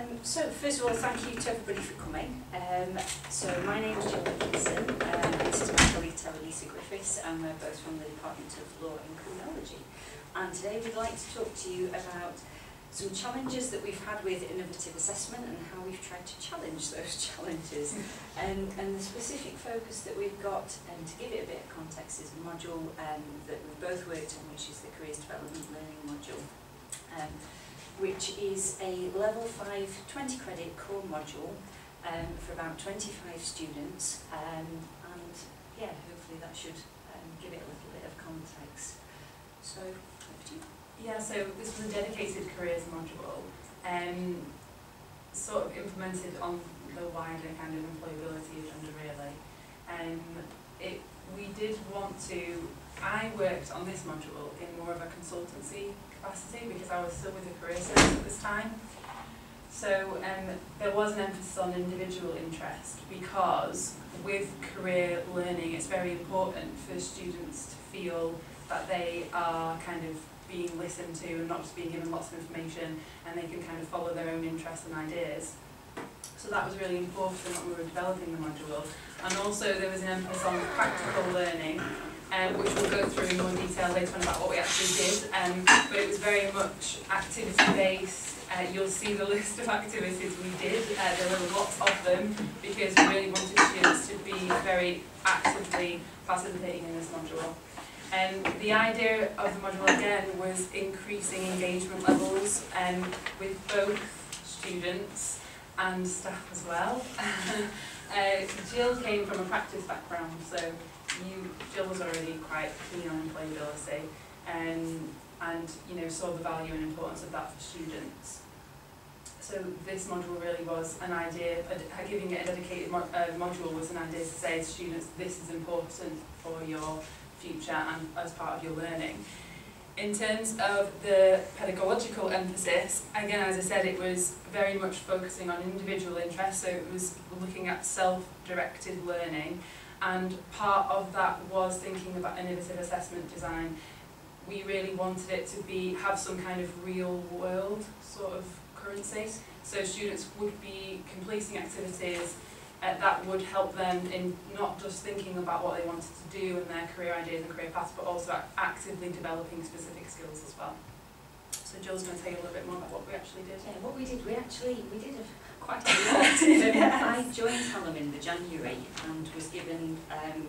Um, so first of all, thank you to everybody for coming. Um, so my name is Jill Dickinson, um, this is my colleague Lisa Griffiths, and we're both from the Department of Law and Criminology. And today we'd like to talk to you about some challenges that we've had with innovative assessment and how we've tried to challenge those challenges. And, and the specific focus that we've got, and to give it a bit of context, is a module um, that we've both worked on, which is the Careers Development Learning module. Um, which is a level 5 20 credit core module um, for about 25 students um, and yeah hopefully that should um, give it a little bit of context so Yeah, so this was a dedicated careers module, um, sort of implemented on the wider kind of employability agenda really. Um, it, we did want to, I worked on this module in more of a consultancy capacity because I was still with the career service at this time. So um, there was an emphasis on individual interest because with career learning it's very important for students to feel that they are kind of being listened to and not just being given lots of information and they can kind of follow their own interests and ideas. So that was really important when we were developing the module. And also there was an emphasis on practical learning, um, which we'll go through in more detail later on about what we actually did. Um, but it was very much activity-based. Uh, you'll see the list of activities we did. Uh, there were lots of them because we really wanted students to be very actively participating in this module. And um, the idea of the module again was increasing engagement levels um, with both students and staff as well. uh, Jill came from a practice background, so you, Jill was already quite keen on employability um, and you know saw the value and importance of that for students. So this module really was an idea, giving it a dedicated mo uh, module was an idea to say to students, this is important for your future and as part of your learning. In terms of the pedagogical emphasis, again, as I said, it was very much focusing on individual interests, so it was looking at self-directed learning, and part of that was thinking about innovative assessment design. We really wanted it to be have some kind of real world sort of currency, so students would be completing activities uh, that would help them in not just thinking about what they wanted to do and their career ideas and career paths, but also actively developing specific skills as well. So Jill's going to tell you a little bit more about what we actually did. Yeah, what we did, we actually, we did a, quite a lot. yes. I joined Hallam in the January and was given um,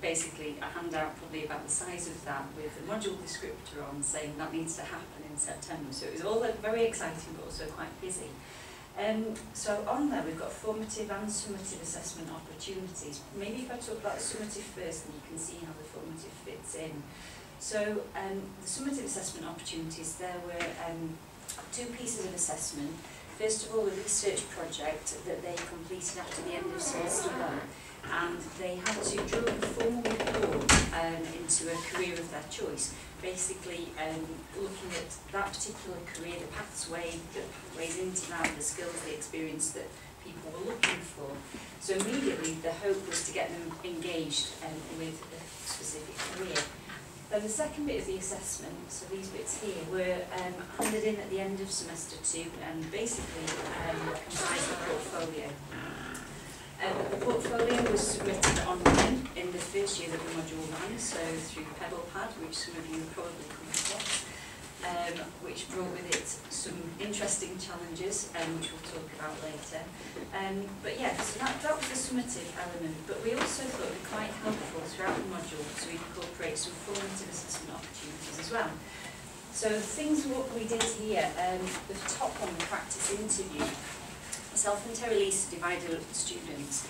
basically a handout probably about the size of that with a module descriptor on saying that needs to happen in September. So it was all very exciting but also quite busy. Um, so on there we've got formative and summative assessment opportunities. Maybe if I talk about the summative first and you can see how the formative fits in. So um, the summative assessment opportunities, there were um, two pieces of assessment. First of all, a research project that they completed after the end of semester and they had to draw a formal report um, into a career of their choice basically um, looking at that particular career, the pathway, the pathways into that, the skills, the experience that people were looking for. So immediately the hope was to get them engaged um, with a specific career. Then the second bit of the assessment, so these bits here, were um, handed in at the end of semester two and basically um, comprised a portfolio. Um, the portfolio was submitted online in the first year that the module one, so through Pebble Pad, which some of you probably come um, which brought with it some interesting challenges, um, which we'll talk about later. Um, but yeah, so that, that was the summative element, but we also thought it would be quite helpful throughout the module to incorporate some formative assessment opportunities as well. So things what we did here, um, the top one, the practice interview, Lisa divided up students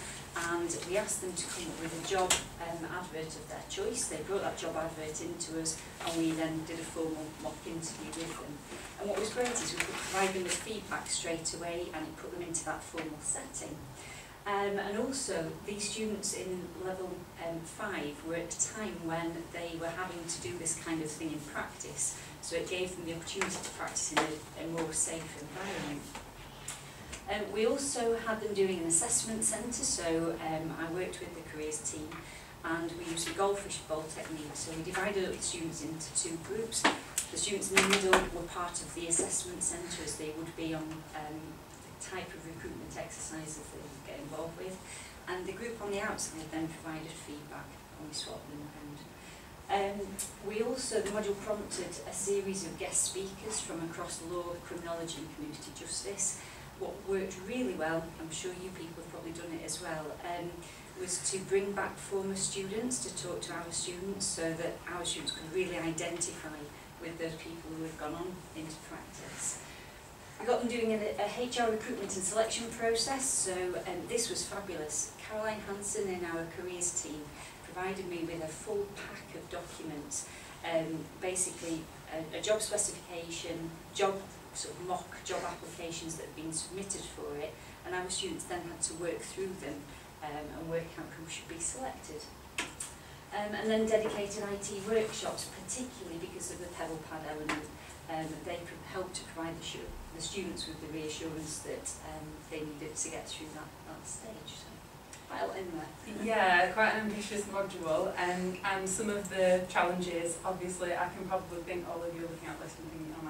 and we asked them to come up with a job um, advert of their choice. They brought that job advert into us and we then did a formal mock interview with them. And what was great is we could provide them with feedback straight away and it put them into that formal setting. Um, and also, these students in level um, 5 were at a time when they were having to do this kind of thing in practice. So it gave them the opportunity to practice in a, a more safe environment. Um, we also had them doing an assessment centre, so um, I worked with the careers team and we used a goldfish bowl technique. So we divided up the students into two groups. The students in the middle were part of the assessment centre as they would be on um, the type of recruitment exercises they would get involved with. And the group on the outside then provided feedback and we swapped them around. Um, we also, the module prompted a series of guest speakers from across law, criminology and community justice. What worked really well, I'm sure you people have probably done it as well, um, was to bring back former students to talk to our students so that our students could really identify with those people who have gone on into practice. We got them doing a, a HR recruitment and selection process, so um, this was fabulous. Caroline Hanson in our careers team provided me with a full pack of documents, um, basically a, a job specification, job sort of mock job applications that had been submitted for it, and our students then had to work through them um, and work out who should be selected. Um, and then dedicated IT workshops, particularly because of the Pebble Pad element. Um, they helped to provide the, the students with the reassurance that um, they needed to get through that, that stage. So. Yeah, quite an ambitious module, um, and some of the challenges, obviously, I can probably think all of you are looking at this and thinking, oh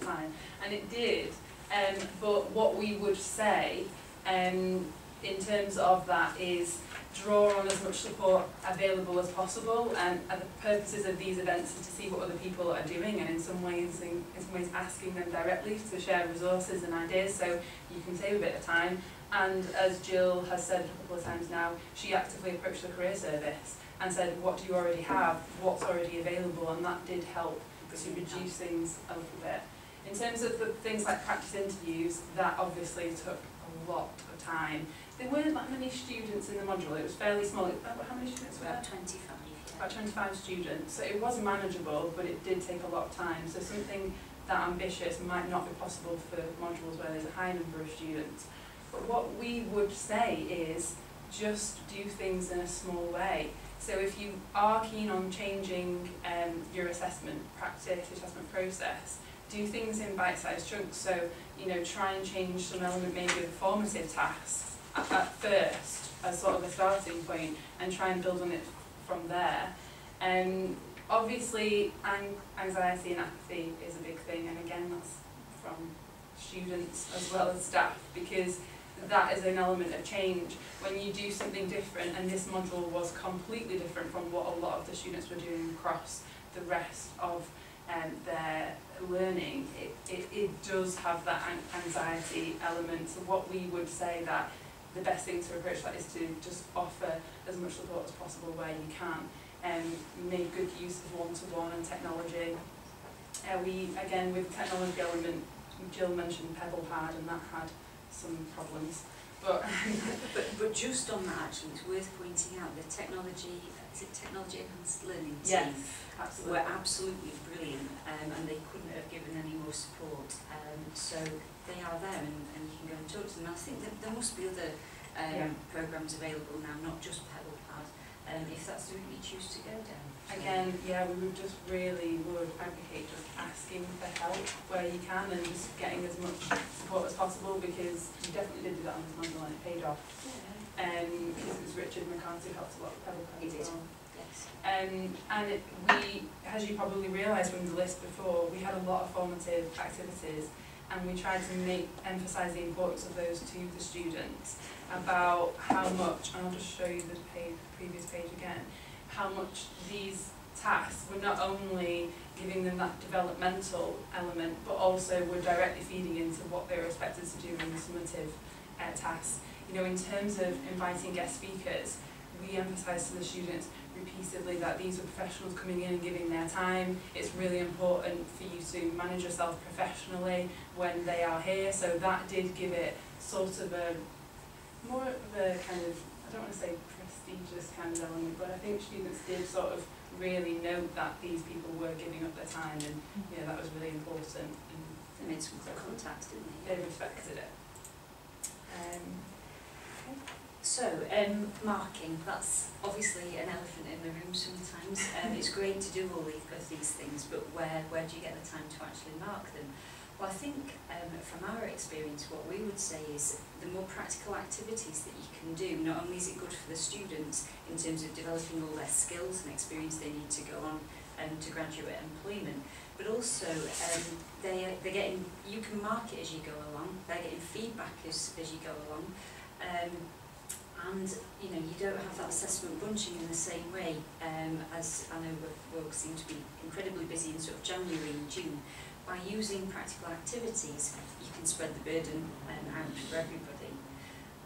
time. And it did, um, but what we would say um, in terms of that is draw on as much support available as possible and, and the purposes of these events is to see what other people are doing and in some ways in, in some ways asking them directly to share resources and ideas so you can save a bit of time. And as Jill has said a couple of times now she actively approached the career service and said what do you already have? What's already available? And that did help to reduce things a little bit in terms of the things like practice interviews that obviously took a lot of time there weren't that many students in the module, it was fairly small. How many students were there? About 25. Yeah. About 25 students, so it was manageable, but it did take a lot of time. So something that ambitious might not be possible for modules where there's a high number of students. But what we would say is just do things in a small way. So if you are keen on changing um, your assessment practice, assessment process, do things in bite-sized chunks. So, you know, try and change some element maybe of formative tasks at, at first as sort of a starting point and try and build on it from there. Um, obviously, an anxiety and apathy is a big thing, and again, that's from students as well as staff because that is an element of change. When you do something different, and this module was completely different from what a lot of the students were doing across the rest of um, their learning, it, it, it does have that anxiety element. So what we would say that the best thing to approach that is to just offer as much support as possible where you can and um, make good use of one-to-one -one and technology. Uh, we, again, with technology element, Jill mentioned Pebble Pad and that had some problems. But, but, but just on that actually, it's worth pointing out the technology, is it technology enhanced learning team? Yes, absolutely. were absolutely brilliant um, and they couldn't have given any more support. Um, so they are there and, and you can go and talk to them. And I think that there must be other um, yeah. programmes available now, not just Pebble Pad, um, if that's the route you choose to go down. Again, yeah, we would just really would advocate just asking for help where you can and just getting as much support as possible because you definitely did do that on this and it paid off. Yeah. Um, because it was Richard McCarthy who helped a lot with Pebble as well. Yes. Um, and it, we, as you probably realised from the list before, we had a lot of formative activities and we tried to make emphasise the importance of those to the students about how much, and I'll just show you the page, previous page again, how much these tasks were not only giving them that developmental element, but also were directly feeding into what they were expected to do in the summative uh, tasks. You know, in terms of inviting guest speakers, we emphasise to the students repeatedly that these are professionals coming in and giving their time. It's really important for you to manage yourself professionally when they are here. So that did give it sort of a more of a kind of, I don't want to say prestigious kind of element, but I think students did sort of really note that these people were giving up their time and you know, that was really important. And they made some contacts, didn't they? They respected it. Um, So, um, marking, that's obviously an elephant in the room sometimes. Um, it's great to do all these, these things, but where, where do you get the time to actually mark them? Well, I think um, from our experience, what we would say is the more practical activities that you can do, not only is it good for the students in terms of developing all their skills and experience they need to go on um, to graduate employment. But also, um, they, they're getting, you can mark it as you go along, they're getting feedback as, as you go along. Um, and, you know, you don't have that assessment bunching in the same way um, as I know we seem to be incredibly busy in sort of January and June. By using practical activities, you can spread the burden um, out for everybody.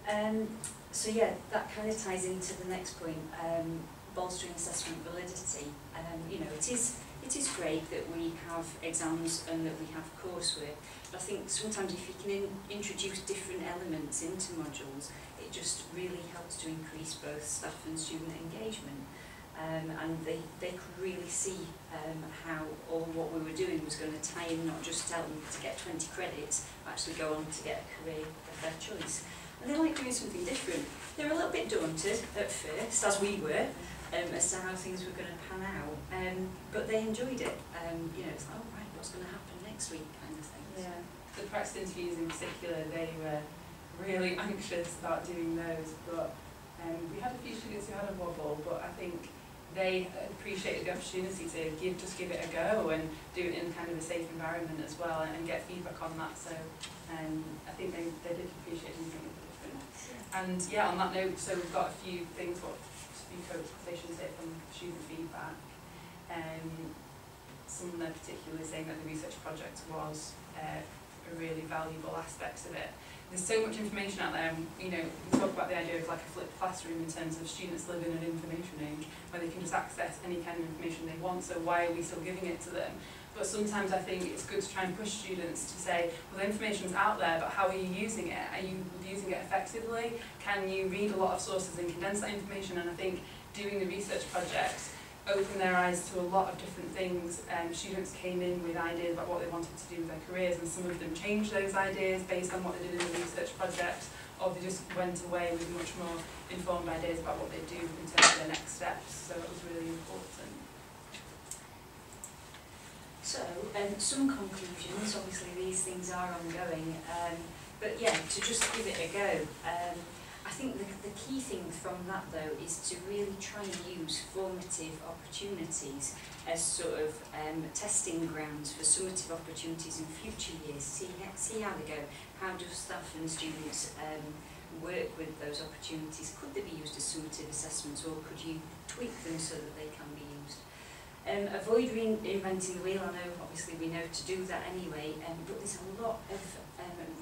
Um, so yeah, that kind of ties into the next point, um, bolstering assessment validity. Um, you know, it is it is great that we have exams and that we have coursework, but I think sometimes if you can in, introduce different elements into modules, just really helps to increase both staff and student engagement. Um, and they, they could really see um, how all what we were doing was going to tie in, not just tell them to get 20 credits, actually go on to get a career of their choice. And they like doing something different. They were a little bit daunted at first, as we were, um, as to how things were going to pan out. Um, but they enjoyed it. Um, you know, it's like, oh, right, what's going to happen next week kind of thing. Yeah, the practice interviews in particular, they were really anxious about doing those, but um, we had a few students who had a wobble, but I think they appreciated the opportunity to give just give it a go and do it in kind of a safe environment as well and, and get feedback on that. So um, I think they, they did appreciate something different. And yeah, on that note, so we've got a few things what few quotations here from student feedback. Um, some of them particularly saying that the research project was uh, a really valuable aspect of it there's so much information out there, and you know, we talk about the idea of like a flipped classroom in terms of students live in an information age where they can just access any kind of information they want, so why are we still giving it to them? But sometimes I think it's good to try and push students to say, well, the information's out there, but how are you using it? Are you using it effectively? Can you read a lot of sources and condense that information? And I think doing the research project opened their eyes to a lot of different things. Um, students came in with ideas about what they wanted to do with their careers and some of them changed those ideas based on what they did in the research project or they just went away with much more informed ideas about what they do in terms of their next steps. So it was really important. So, um, some conclusions, obviously these things are ongoing, um, but yeah, to just give it a go. Um, I think the, the key thing from that though is to really try and use formative opportunities as sort of um, testing grounds for summative opportunities in future years. See, see how they go. How do staff and students um, work with those opportunities? Could they be used as summative assessments or could you tweak them so that they can be used? Um, avoid reinventing the wheel. I know obviously we know to do that anyway, um, but there's a lot of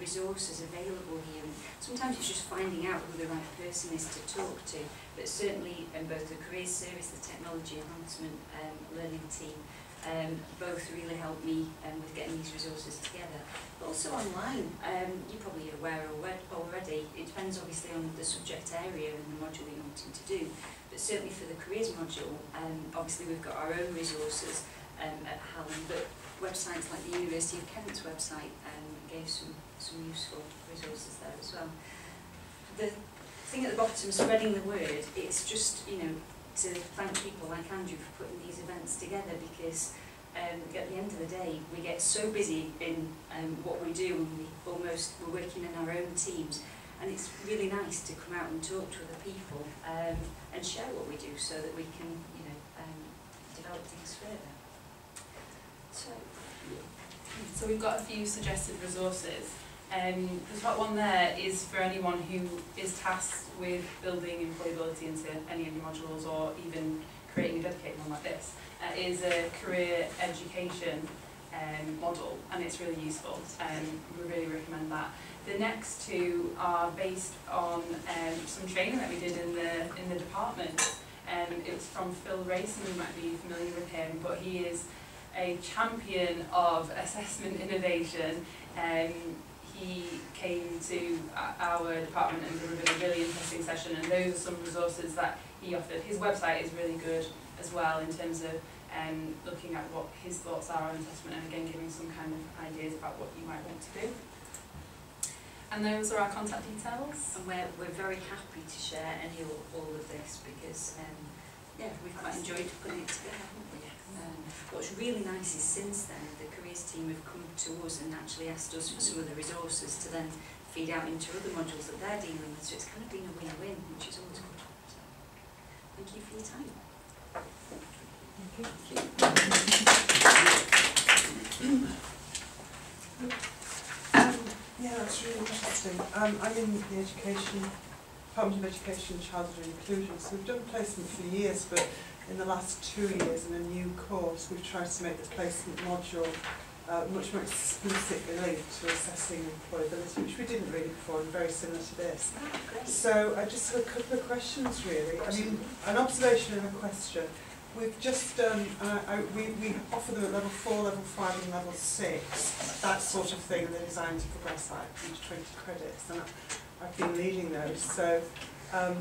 resources available here. And sometimes it's just finding out who the right person is to talk to, but certainly in both the careers service, the technology enhancement um, learning team, um, both really helped me um, with getting these resources together. But also online, um, you're probably aware already, it depends obviously on the subject area and the module you're wanting to do, but certainly for the careers module, um, obviously we've got our own resources um, at Hallam, but websites like the University of Kent's website um, gave some, some useful resources there as well. The thing at the bottom, spreading the word, it's just, you know, to thank people like Andrew for putting these events together because um, at the end of the day we get so busy in um, what we do and we almost we're working in our own teams and it's really nice to come out and talk to other people um, and share what we do so that we can you know um, develop things further. So So we've got a few suggested resources. Um, the top one there is for anyone who is tasked with building employability into any of your modules or even creating a dedicated one like this, uh, is a career education um, model and it's really useful and um, we really recommend that. The next two are based on um, some training that we did in the in the department. Um, it was from Phil and you might be familiar with him but he is a champion of assessment innovation. Um, he came to our department and delivered a really interesting session and those are some resources that he offered. His website is really good as well in terms of um, looking at what his thoughts are on assessment and again giving some kind of ideas about what you might want to do. And those are our contact details. And we're, we're very happy to share any or all of this because um, yeah, we've quite enjoyed putting it together, what's really nice is since then the careers team have come to us and actually asked us for some of the resources to then feed out into other modules that they're dealing with. So it's kind of been a win-win, which is always good. Thank you for your time. Um, yeah, that's really interesting. Um, I'm in the education, Department of Education, Childhood and Inclusion, so we've done placement for years, but in the last two years in a new course, we've tried to make the placement module uh, much more explicitly linked to assessing employability, which we didn't really before, and very similar to this. Ah. So I just have a couple of questions really. I mean, an observation and a question. We've just done, uh, I, we, we offer them at level four, level five and level six, that sort of thing, and they're designed to progress like each 20 credits, and I, I've been leading those. So um,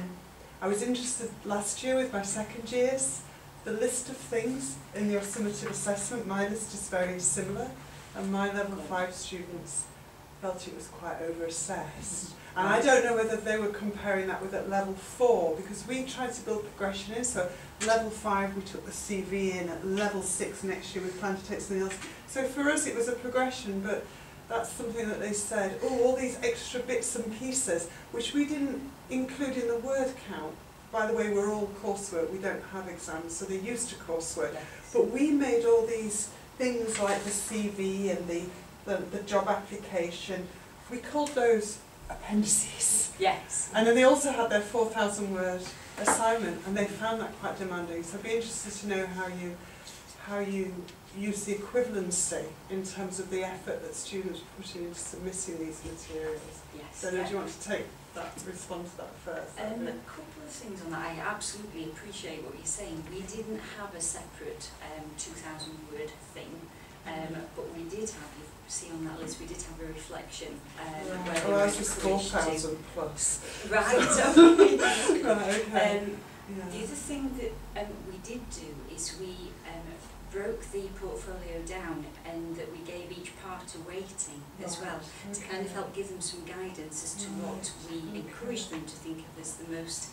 I was interested last year with my second years, the list of things in your summative assessment, my list is very similar, and my level five students felt it was quite over-assessed. Mm-hmm. And I don't know whether they were comparing that with at level four, because we tried to build progression in, so level five we took the CV in, at level six next year we plan to take something else. So for us it was a progression, but that's something that they said, oh, all these extra bits and pieces, which we didn't include in the word count. By the way, we're all coursework, we don't have exams, so they're used to coursework. Yes. But we made all these things like the CV and the, the, the job application, we called those appendices. Yes. And then they also had their 4,000 word assignment and they found that quite demanding. So I'd be interested to know how you, how you use the equivalency in terms of the effort that students put into submitting these materials. Yes. So do you want to take that, respond to that first? That'd Um, a couple of things on that. I absolutely appreciate what you're saying. We didn't have a separate um, 2,000 word thing, um, but we did have, you see on that list, we did have a reflection. Um, where Right. they Oh, were was 4,000 plus. Right, okay. Right, okay. um, the other thing that um, we did do is we um, broke the portfolio down and that we gave each part a weighting as Right, well to kind of help give them some guidance as to what we Right, encourage them to think of as the most,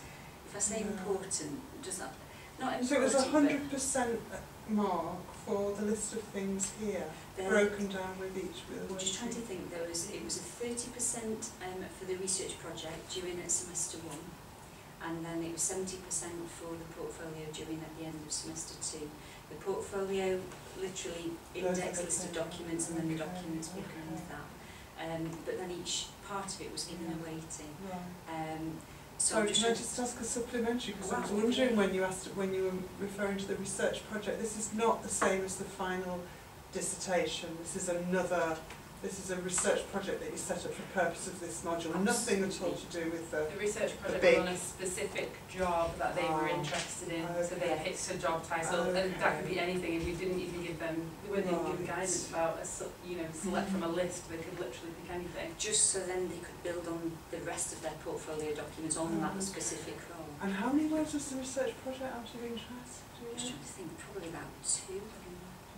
if I say Yeah. important, does that, not So it was a hundred percent mark for the list of things here, then broken down with each with I'm just trying to think, there was, it was a thirty percent um, for the research project during in at semester one, and then it was seventy percent for the portfolio during at the end of semester two. The portfolio, literally index list of documents and then the documents behind that. Um, but then each part of it was given a weighting. Um, so Sorry, can I just ask a supplementary, because I was wondering when you asked, when you were referring to the research project, this is not the same as the final dissertation, this is another, this is a research project that you set up for the purpose of this module, nothing at all to do with the, The research project big- was on a specific job that they were Oh, interested in, so they okay. picked a job title, and that could be anything, and we didn't even give them, we didn't give Right. guidance about, a, you know, select from a list, they could literally pick anything. just so then they could build on the rest of their portfolio documents on that mm. specific role. and how many words was the research project out of interest? I you was trying to think, probably about two,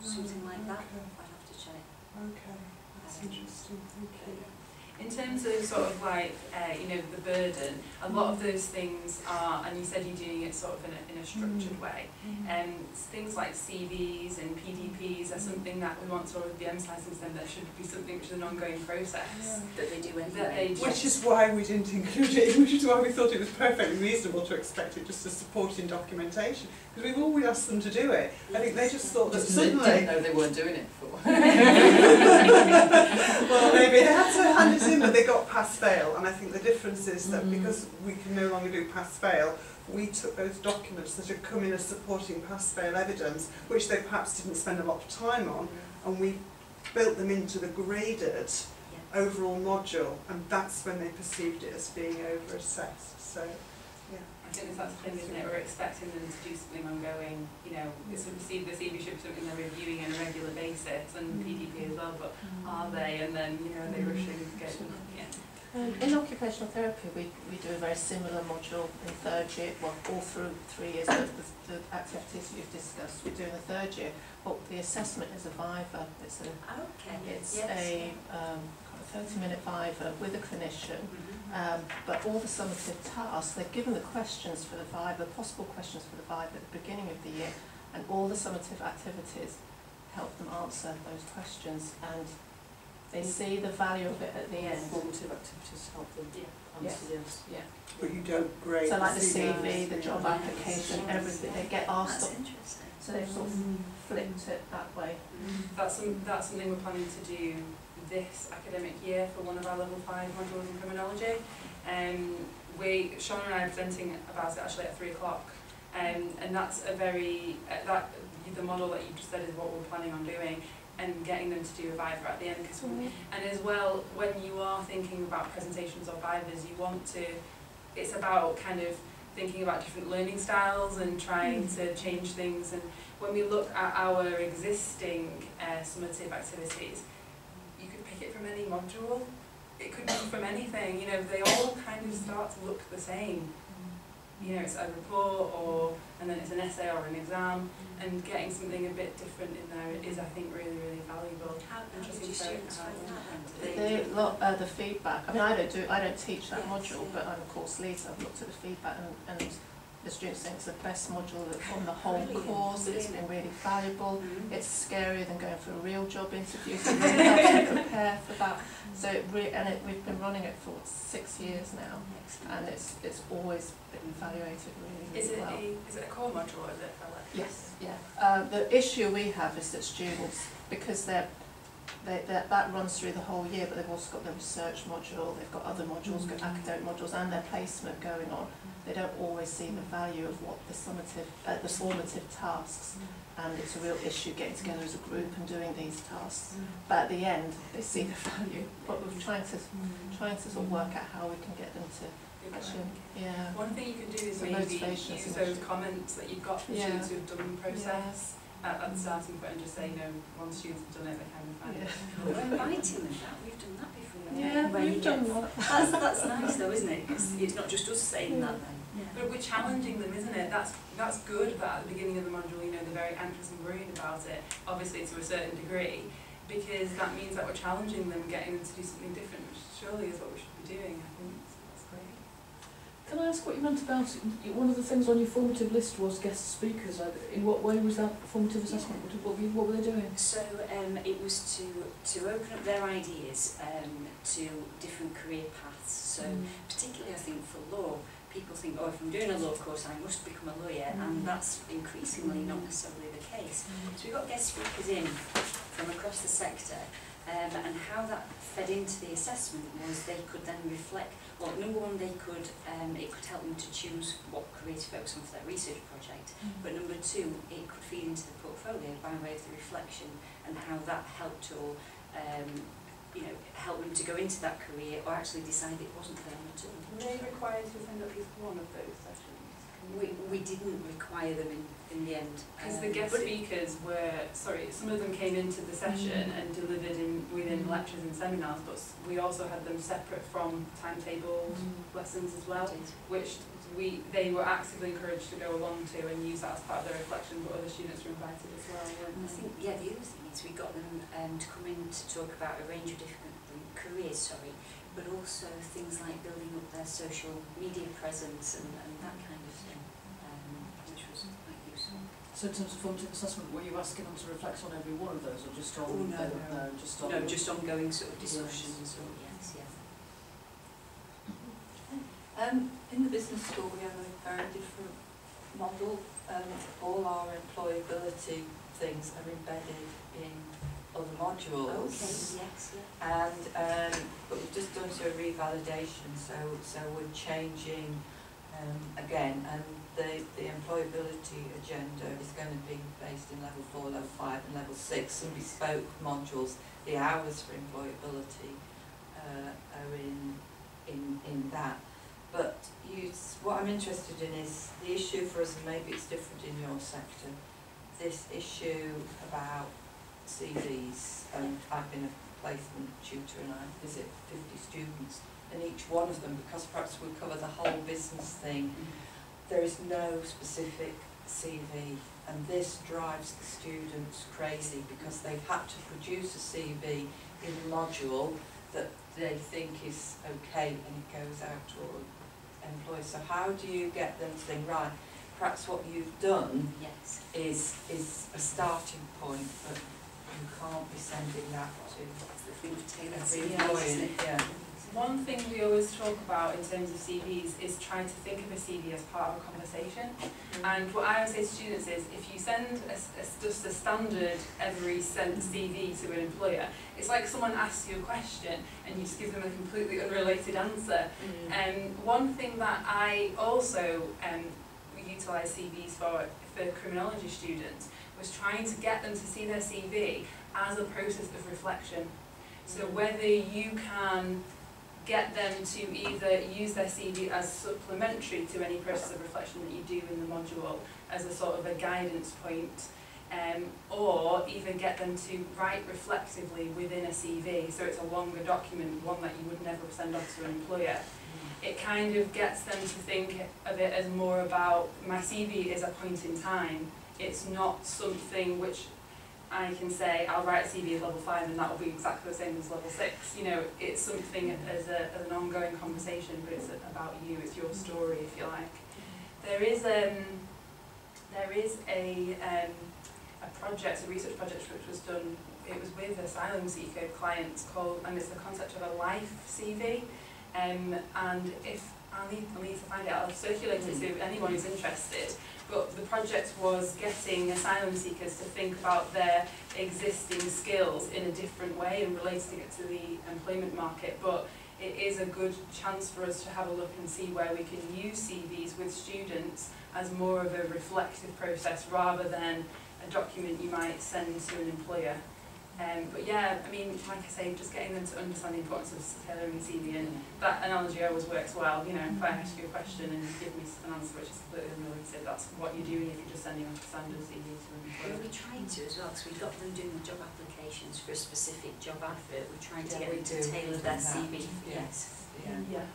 something like mm, that. I'd have to check. okay, that's interesting, you. In terms of sort of like, uh, you know, the burden, a lot of those things are, and you said you're doing it sort of in a, in a structured Mm. way, um, things like CVs and PDPs are something that we want to always be emphasising to them that should be something which is an ongoing process. That they do That they anyway. do. Which is why we didn't include it, which is why we thought it was perfectly reasonable to expect it just as supporting documentation. Because we've always asked them to do it. I think they just thought that Just didn't suddenly, know they weren't doing it before. well, maybe they had to hand it but they got pass fail. And I think the difference is that Mhm. because we can no longer do pass fail, we took those documents that had come in as supporting pass fail evidence, which they perhaps didn't spend a lot of time on, and we built them into the graded Yeah. overall module, and that's when they perceived it as being over assessed. So, yeah. I think that's the thing, isn't it? We're expecting them to do something ongoing, you know, it's the CV, the CV should something they're reviewing on a regular basis and PDP as well, but are they? And then, you know, are they rushing to get them? Yeah. Um, in occupational therapy, we, we do a very similar module in third year, well, all through three years, the, the, the activities you've discussed, we do in the third year, but the assessment is a Viva, it's a, Okay, it's yes. a, um, thirty minute Viva with a clinician, Mhm. Um, but all the summative tasks, they're given the questions for the Viva, possible questions for the Viva at the beginning of the year, and all the summative activities help them answer those questions, and They see the value of it at the end. Formative activities help them Yeah. answer yes. Yeah. But you don't grade So like the CVs. CV, the job Yeah. application, Yes. everything, they get asked. That's asked, interesting. so they've sort of flipped it that way. That's some, that's something we're planning to do this academic year for one of our level five modules in criminology. Um, we, Sean and I are presenting about it actually at three o'clock. Um, and that's a very, uh, that, the model that you just said is what we're planning on doing and getting them to do a Viva at the end. Cause we, and as well, when you are thinking about presentations or Vivas, you want to, it's about kind of thinking about different learning styles and trying to change things. And when we look at our existing uh, summative activities, you could pick it from any module. It could be from anything, you know, they all kind of start to look the same. You know, it's a report or, and then it's an essay or an exam, and getting something a bit different in there is, I think, really, really valuable. How, how did Interesting your to students have. find that then? The, lot, uh, the feedback, I mean, I don't do, I don't teach that Yes, module, yeah. but I'm a course leader, I've looked at the feedback and, and the students think it's the best module on the whole Brilliant, course, it's been really valuable. Mm. It's scarier than going for a real job interview, so it really helps you prepare for that. So it and it, we've been running it for six years now, Excellent. and it's, it's always been evaluated really, really Is it well. a, is it a core module or is it a Yes, yeah. Um, the issue we have is that students, because they're, they, that that runs through the whole year, but they've also got their research module, they've got other modules, got academic modules, and their placement going on. Mm. They don't always see the value of what the summative, uh, the formative tasks, mm. and it's a real issue getting together as a group and doing these tasks. But at the end, they see the value. But we're trying to trying to sort of work out how we can get them to actually, yeah. One thing you can do is The maybe use those comments that you've got from Yeah. students who've done the process at, at the starting point and just say, you know, once students have done it, they kind of find it. We're inviting them that, we've done that before. Yeah, Where we've done that. That's, that's nice though, isn't it? It's, it's not just us saying that then. But we're challenging them, isn't it? That's that's good that at the beginning of the module, you know, they're very anxious and worried about it, obviously to a certain degree, because that means that we're challenging them, getting them to do something different, which surely is what we should be doing, I think. So that's great. Can I ask what you meant about, it? one of the things on your formative list was guest speakers. Uh, In what way was that formative assessment? What, what, were what were they doing? So um, it was to, to open up their ideas um, to different career paths. So particularly I think for law, people think, oh, if I'm doing a law course, I must become a lawyer, and that's increasingly not necessarily the case. So we got guest speakers in from across the sector, um, and how that fed into the assessment was they could then reflect, well, number one, they could, um, it could help them to choose what career to focus on for their research project, but number two, it could feed into the portfolio by way of the reflection and how that helped or, um, you know, help them to go into that career or actually decide it wasn't for them at all. Were they required to attend at least one of those sessions? We, we didn't require them in, in the end. Because the um, guest but it- speakers were, sorry, some of them came into the session and delivered in, within Mm. lectures and seminars, but we also had them separate from timetabled lessons as well, which we, they were actively encouraged to go along to and use that as part of their reflection, but other students were invited as well, And I think, yeah, the other thing is we got them um, to come in to talk about a range of different careers, sorry, but also things like building up their social media presence and, and that kind of thing, um, which was quite useful. So in terms of formative assessment, were you asking them to reflect on every one of those or just on? Oh, no. no, just on. No, just ongoing sort of Yes. discussions or, yes, yeah. Um, in the business school, we have a very different model. Um, all our employability things are embedded in other modules. Okay, yes, yeah. And, um, but we've just done sort of revalidation, so, so we're changing, um, again, and the, the employability agenda is going to be based in level four, level five and level six, some bespoke modules. The hours for employability, uh, are in, in, in that. But you, what I'm interested in is the issue for us, and maybe it's different in your sector, this issue about CVs, and I've been a placement tutor and I visit fifty students, and each one of them, because perhaps we cover the whole business thing, there is no specific CV, and this drives the students crazy because they've had to produce a CV in a module that they think is okay and it goes out to all employees. So how do you get them to think, right, perhaps what you've done Yes. is, is a starting point, but you can't be sending that to The thing of tailored every CVs, employee, isn't it? yeah. One thing we always talk about in terms of CVs is trying to think of a CV as part of a conversation. And what I would say to students is, if you send a, a just a standard every sent CV to an employer, it's like someone asks you a question and you just give them a completely unrelated answer. Mm. Um, one thing that I also um, utilised CVs for for criminology students was trying to get them to see their CV as a process of reflection. So whether you can get them to either use their CV as supplementary to any process of reflection that you do in the module as a sort of a guidance point, um, or even get them to write reflectively within a CV, so it's a longer document, one that you would never send off to an employer. It kind of gets them to think of it as more about my CV is a point in time. It's not something which I can say I'll write a CV as level five and that will be exactly the same as level six. You know, it's something as, a, as an ongoing conversation, but it's about you. It's your story, if you like. There is um, there is a um, a project, a research project which was done. It was with asylum seeker clients called, and it's the concept of a life CV. Um, and if I'll need, I'll need to find it, I'll circulate it to anyone who's interested. But the project was getting asylum seekers to think about their existing skills in a different way and relating it to the employment market. But it is a good chance for us to have a look and see where we can use CVs with students as more of a reflective process rather than a document you might send to an employer. Um, but yeah, I mean, like I say, just getting them to understand the importance of tailoring CV and that analogy always works well. You know, if I ask you a question and you give me an answer which is completely unrelated, that's what you're doing if you're just sending off a standard CV to an Well, employer. we tried to as well, because we've got them doing the job applications for a specific job advert. We're trying to get them to tailor their that. CV. Yeah. Yes. Yeah. Yeah.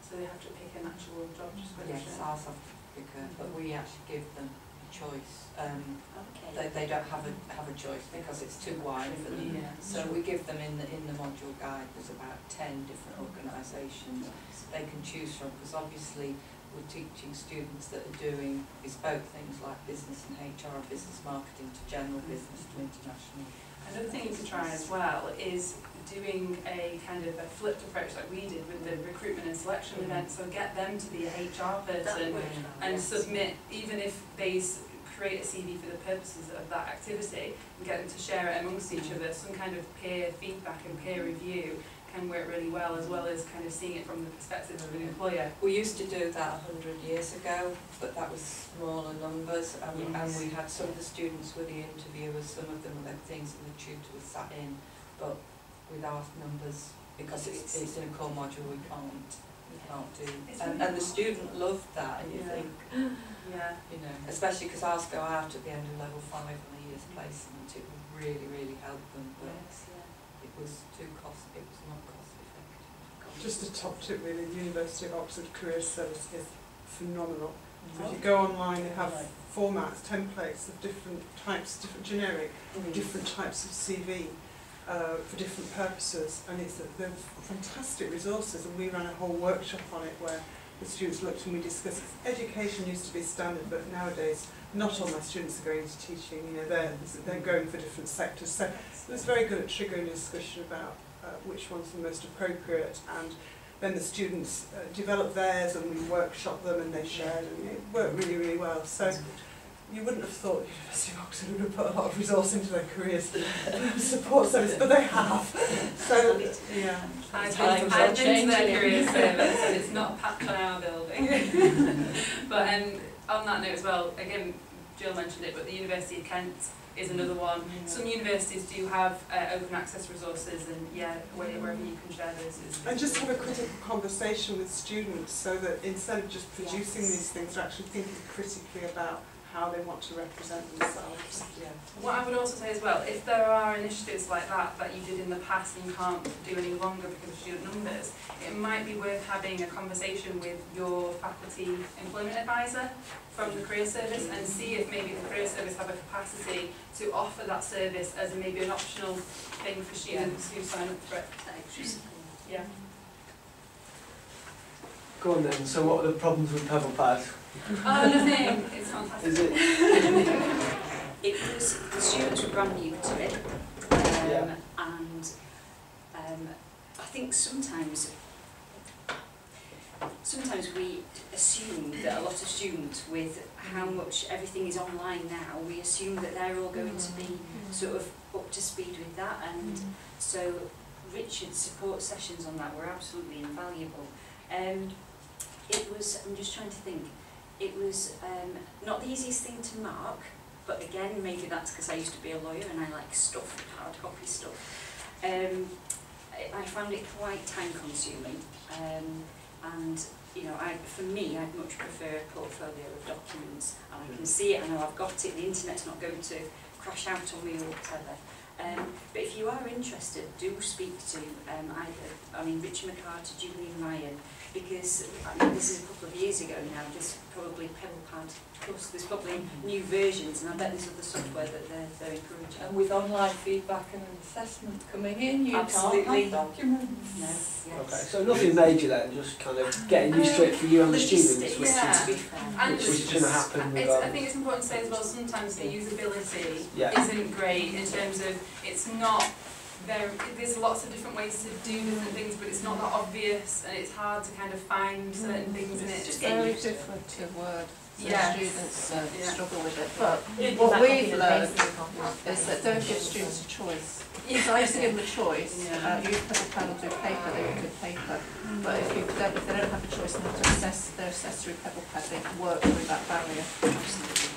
So they have to pick an actual job description. Yes, ours have to pick a, but we actually give them a choice. Um, Okay. they, they don't have a, have a choice because it's too wide for them. Yeah. So we give them in the, in the module guide, there's about ten different organisations they can choose from, because obviously we're teaching students that are doing bespoke things like business and HR, business marketing to general business to international. Another thing to try as well is doing a kind of a flipped approach like we did with the recruitment and selection event. So get them to be a HR person well, and yes. submit, even if they create a CV for the purposes of that activity, and get them to share it amongst each other, some kind of peer feedback and peer review can work really well, as well as kind of seeing it from the perspective of an employer. We used to do that a hundred years ago, but that was smaller numbers, um, and, and we had some of the students were the interviewers, some of them were the things that the tutor was sat in, but with our numbers, because it's, it's in a core module, we can't, we can't do. And, and the student loved that, and you Yeah. think, Yeah. you know, especially because ours go out at the end of level five on a year's placement, it would really, really help them, but Yes, yeah. Was too cost, it was not cost effective. Just a top tip really, the University of Oxford Career Service is phenomenal. If you go online, they have formats, templates of different types, different generic, different types of CV uh, for different purposes, and it's they're fantastic resources. And we ran a whole workshop on it where the students looked and we discussed. Education used to be standard, but nowadays not all my students are going into teaching. You know, they're they're going for different sectors. So it was very good at triggering a discussion about uh, which one's the most appropriate and. Then the students uh, developed theirs and we workshop them and they shared and it worked really, really well. So you wouldn't have thought the University of Oxford would have put a lot of resource into their careers support service, but they have. So, yeah. I've been, I've been to their career service and it's not a on our building. but um, on that note as well, again, Jill mentioned it, but the University of Kent is another one. Some universities do have uh, open access resources and yeah, where, wherever you can share those is And just have a critical conversation with students so that instead of just producing Yes. these things, they're actually thinking critically about how they want to represent themselves. Yeah. What I would also say as well, if there are initiatives like that that you did in the past and you can't do any longer because of student numbers, it might be worth having a conversation with your faculty employment advisor from the career service and see if maybe the career service have a capacity to offer that service as maybe an optional thing for students who sign up for it. That extra support. Yeah. Go on then, so what are the problems with Pebble Pad? Oh, nothing. It's fantastic. Is it, It was, the students were brand new to it, um, Yeah. and um, I think sometimes sometimes we assume that a lot of students, with how much everything is online now, we assume that they're all going to be sort of up to speed with that, and so Richard's support sessions on that were absolutely invaluable. Um, it was, I'm just trying to think, it was um, not the easiest thing to mark, but again, maybe that's because I used to be a lawyer and I like stuff, hard copy stuff. Um, I, I found it quite time consuming um, and you know, I, for me, I'd much prefer a portfolio of documents and I can see it, I know I've got it, the internet's not going to crash out on me or whatever. Um, but if you are interested, do speak to um, either, I mean, Richard McCarter, Julian Ryan, because I mean, this is a couple of years ago now, there's probably PebblePad Plus, there's probably new versions, and I bet there's other software that they're, they're encouraging. And with online feedback and assessment coming in, you Absolutely. can't have documents. No, yes. Okay, so nothing major then, just kind of getting used to it for you and the students, which Yeah. is, to be fair. And which is going to happen It's, I think it's important to say as well, sometimes the usability Yeah. isn't great in terms of, it's not, there, there's lots of different ways to do different things, but it's not that obvious, and it's hard to kind of find certain things in it. It's Just very used different to Word, so Yes. students uh, Yeah. struggle with it. But What what we've learned is that don't give students a choice. So I used to give them a choice, Yeah. uh, use Pebble or do paper, they would do paper. But if you don't, if they don't have a choice and have to assess, their assess through Pebble Pad, they can work through that barrier. Absolutely.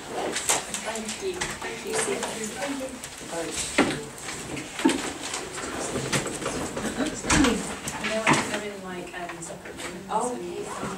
Thank you. Thank you. Thank you. Thanks. I know it's seven like um, separate rooms. Oh, okay.